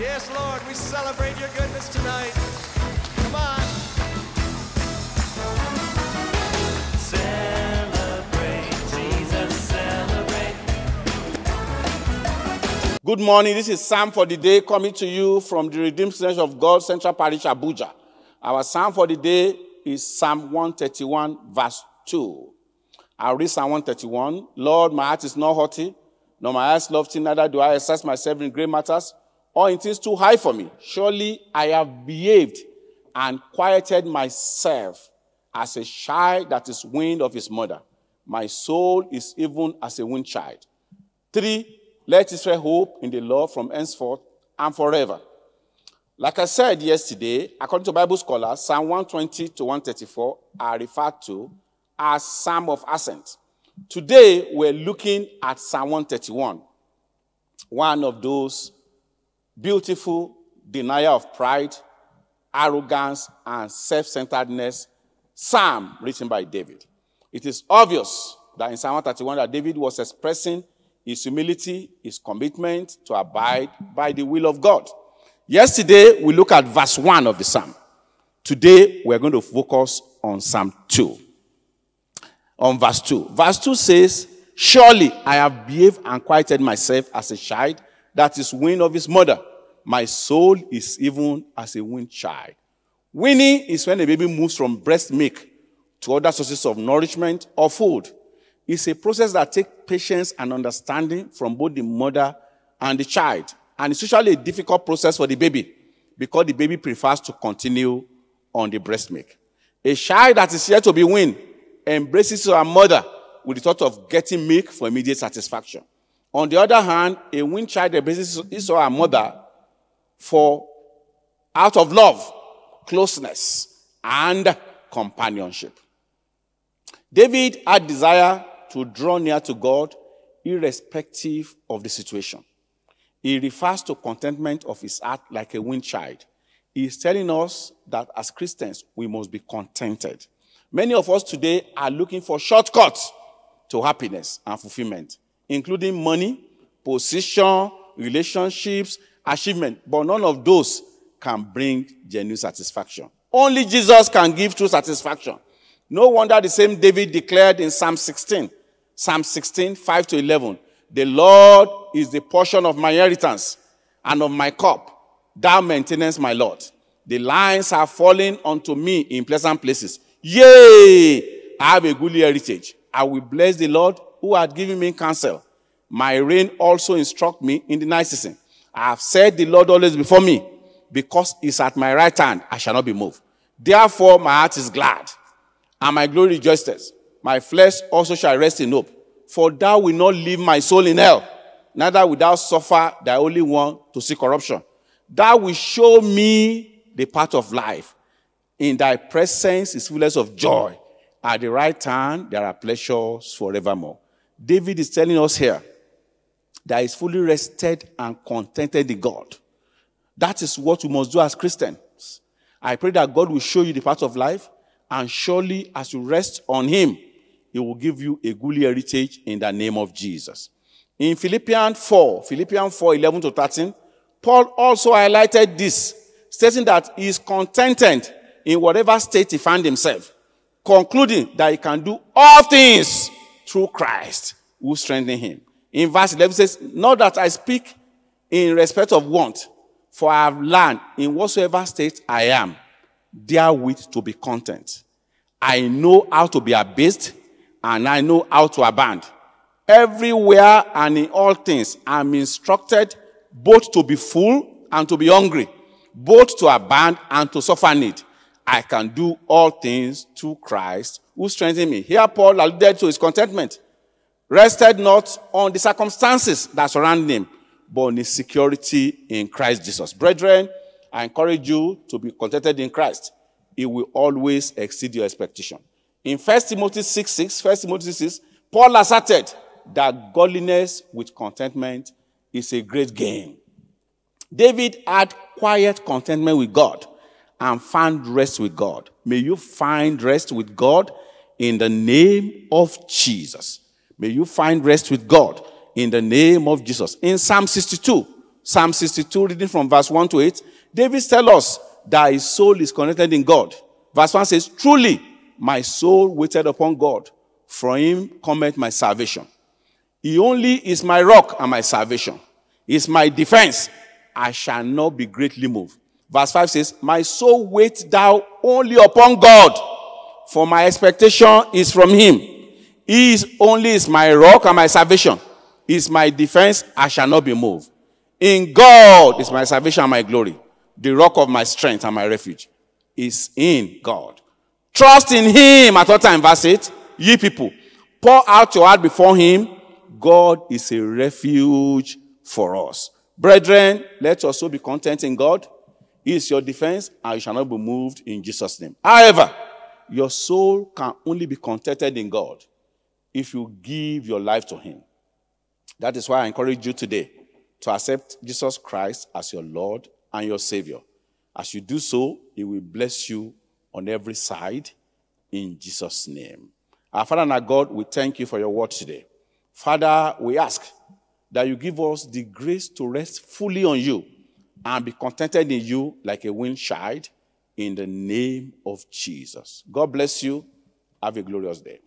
Yes, Lord, we celebrate your goodness tonight. Come on. Celebrate, Jesus. Good morning. This is Psalm for the day coming to you from the Redeemed Church of God Central Parish, Abuja. Our Psalm for the day is Psalm 131, verse 2. I'll read Psalm 131. Lord, my heart is not haughty, nor my eyes lofty, neither do I assess myself in great matters, or in too high for me. Surely I have behaved and quieted myself as a child that is weaned of his mother. My soul is even as a weaned child. Three, let Israel hope in the Lord from henceforth and forever. Like I said yesterday, according to Bible scholars, Psalm 120 to 134 are referred to as Psalm of Ascent. Today, we're looking at Psalm 131, one of those beautiful denial of pride, arrogance, and self centeredness psalm written by David. It is obvious that in Psalm 31 that David was expressing his humility, his commitment to abide by the will of God. Yesterday, we looked at verse 1 of the psalm. Today, we're going to focus on Psalm 2. On verse 2. Verse 2 says, Surely I have behaved and quieted myself as a child that is weaned of his mother. My soul is even as a weaned child. Weaning is when a baby moves from breast milk to other sources of nourishment or food. It's a process that takes patience and understanding from both the mother and the child. And it's usually a difficult process for the baby because the baby prefers to continue on the breast milk. A child that is yet to be weaned embraces her mother with the thought of getting milk for immediate satisfaction. On the other hand, a weaned child embraces his her mother for out of love, closeness, and companionship. David had desire to draw near to God irrespective of the situation. He refers to contentment of his heart like a weaned child. He is telling us that as Christians, we must be contented. Many of us today are looking for shortcuts to happiness and fulfillment, including money, position, relationships, achievement. But none of those can bring genuine satisfaction. Only Jesus can give true satisfaction. No wonder the same David declared in Psalm 16, Psalm 16, 5 to 11, The Lord is the portion of my inheritance and of my cup. Thou maintainest my Lord. The lines are falling unto me in pleasant places. Yea, I have a goodly heritage. I will bless the Lord who had given me counsel. My reign also instruct me in the night season. I have said the Lord always before me, because he's at my right hand, I shall not be moved. Therefore, my heart is glad, and my glory rejoices. My flesh also shall rest in hope. For thou wilt not leave my soul in hell, neither wilt thou suffer thy only one to see corruption. Thou wilt show me the path of life. In thy presence is fullness of joy. At the right hand, there are pleasures forevermore. David is telling us here that is fully rested and contented in God. That is what we must do as Christians. I pray that God will show you the path of life, and surely as you rest on Him, He will give you a goodly heritage in the name of Jesus. In Philippians 4, Philippians 4, 11 to 13, Paul also highlighted this, stating that he is contented in whatever state he found himself, concluding that he can do all things through Christ who strengthens him. In verse 11 says, Not that I speak in respect of want, for I have learned in whatsoever state I am, therewith to be content. I know how to be abased, and I know how to abound. Everywhere and in all things, I'm instructed both to be full and to be hungry, both to abound and to suffer need. I can do all things through Christ who strengthens me. Here, Paul alluded to his contentment rested not on the circumstances that surround him, but on his security in Christ Jesus. Brethren, I encourage you to be contented in Christ. He will always exceed your expectation. In 1 Timothy 6 6, 1 Timothy 6, Paul asserted that godliness with contentment is a great gain. David had quiet contentment with God and found rest with God. May you find rest with God in the name of Jesus. May you find rest with God in the name of Jesus. In Psalm 62, Psalm 62, reading from verse 1 to 8, David tells us that his soul is connected in God. Verse 1 says, Truly, my soul waited upon God. From him cometh my salvation. He only is my rock and my salvation. He is my defense. I shall not be greatly moved. Verse 5 says, My soul wait thou only upon God, for my expectation is from him. He is only is my rock and my salvation. He is my defense. I shall not be moved. In God is my salvation and my glory. The rock of my strength and my refuge is in God. Trust in him at all time. Verse 8. Ye people, pour out your heart before him. God is a refuge for us. Brethren, let your soul be content in God. He is your defense, and you shall not be moved in Jesus' name. However, your soul can only be contented in God if you give your life to him. That is why I encourage you today to accept Jesus Christ as your Lord and your Savior. As you do so, He will bless you on every side in Jesus' name. Our Father and our God, we thank you for your word today. Father, we ask that you give us the grace to rest fully on you and be contented in you like a wind child in the name of Jesus. God bless you. Have a glorious day.